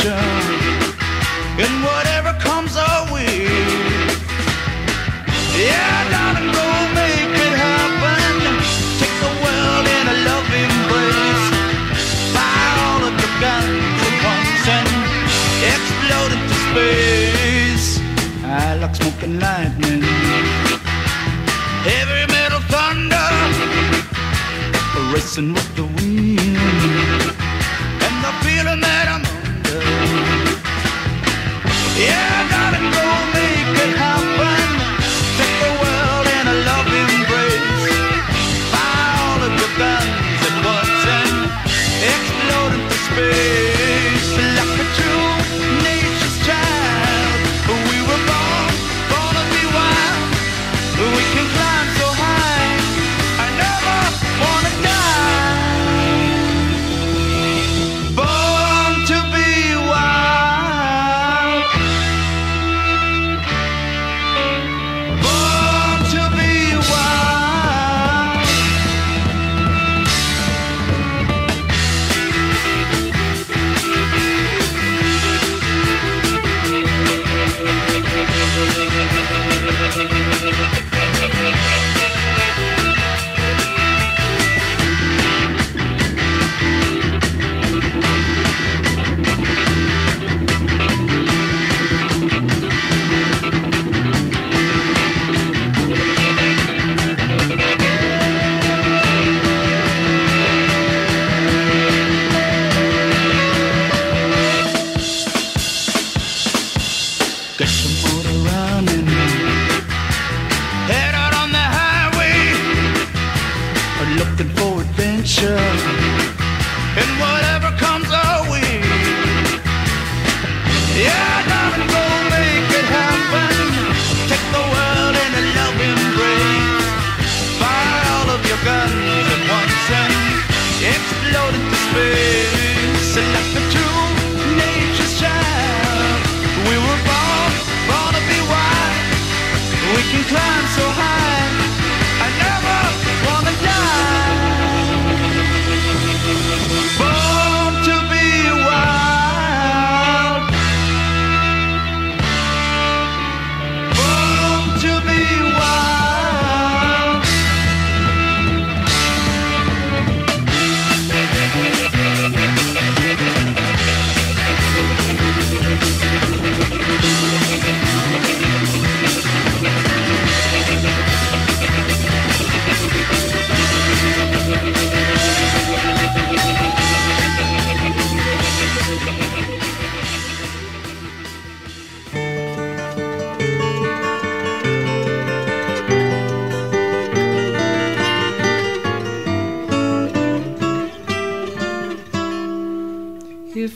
adventure. And whatever comes our way. Yeah, darling, go make it happen. Take the world in a love embrace. Fire all of your guns at once and explode into space. I like smoking lightning. Heavy metal thunder. Racing with the wind. Comes our. Yeah,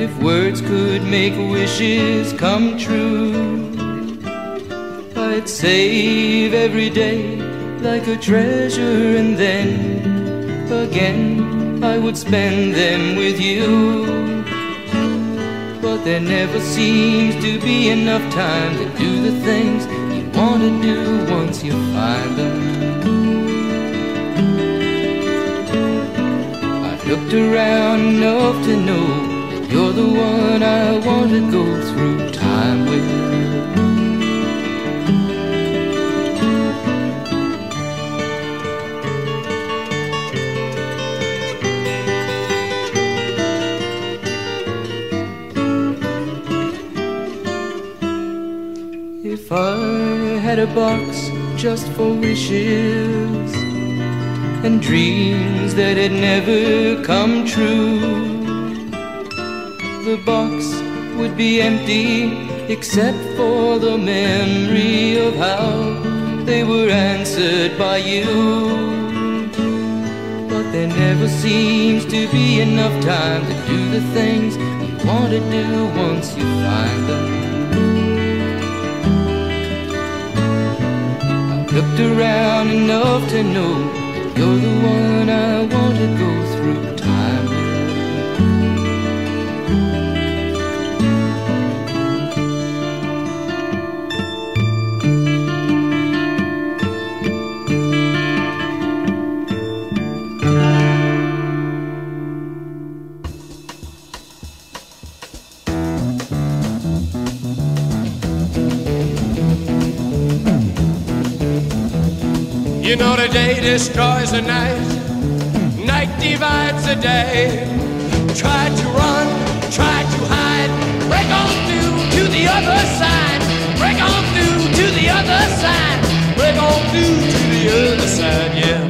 If words could make wishes come true, I'd save every day like a treasure, and then again I would spend them with you. But there never seems to be enough time to do the things you want to do once you find them. I've looked around enough to know you're the one I want to go through time with. If I had a box just for wishes and dreams that had never come true, the box would be empty except for the memory of how they were answered by you. But There never seems to be enough time to do the things you want to do once you find them. I've looked around enough to know You know the day destroys the night, night divides the day. Try to run, try to hide, break on through to the other side, break on through to the other side, break on through to the other side, yeah.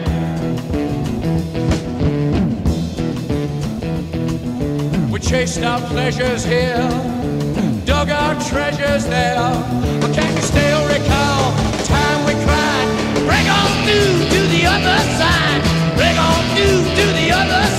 We chased our pleasures here, dug our treasures there. But can you still recall Through to the other side. Break on through to the other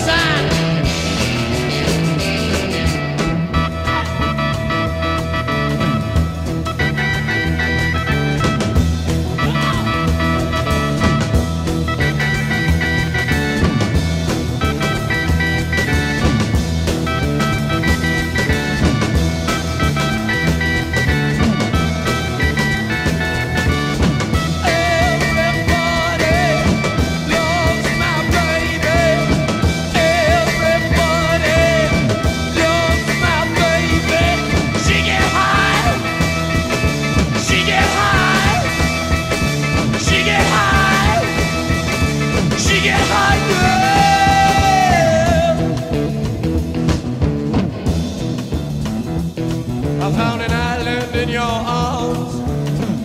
found an island in your arms,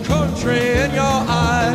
country in your eyes.